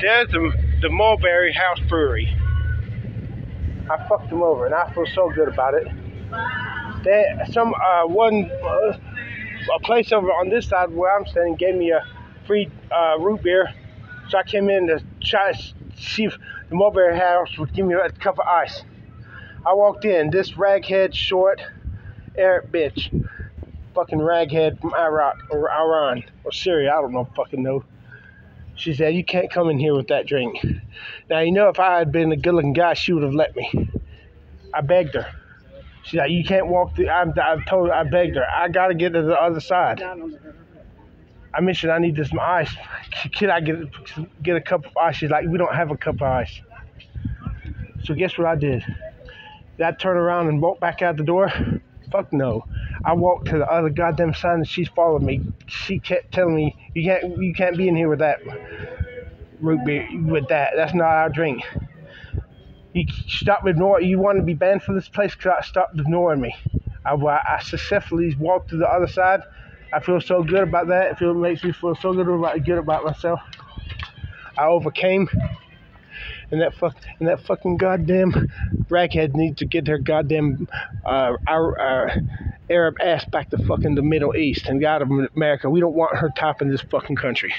There's the, the Mulberry House Brewery. I fucked them over, and I feel so good about it. They, some uh, one uh, a place over on this side where I'm standing gave me a free uh, root beer, so I came in to try to see if the Mulberry House would give me a cup of ice. I walked in, this raghead, short, Arab bitch, fucking raghead from Iraq or Iran or Syria, I don't know, fucking know. She said, You can't come in here with that drink. Now, you know, if I had been a good looking guy, she would have let me. I begged her. She's like, You can't walk through. I've told her, I begged her, I got to get to the other side. I mentioned I need some ice. Can I get get a cup of ice? She's like, We don't have a cup of ice. So, guess what I did? Did I turn around and walk back out the door? Fuck no. I walked to the other goddamn side and she's followed me. She kept telling me, You can't you can't be in here with that root beer with that. That's not our drink. You stop ignoring you want to be banned from this place because I stopped ignoring me. I, I successfully walked to the other side. I feel so good about that. It feel, makes me feel so good about good about myself. I overcame and that fuck and that fucking goddamn raghead needs to get their goddamn uh, our, our Arab ass back to fucking the Middle East and out of America. We don't want her topping this fucking country.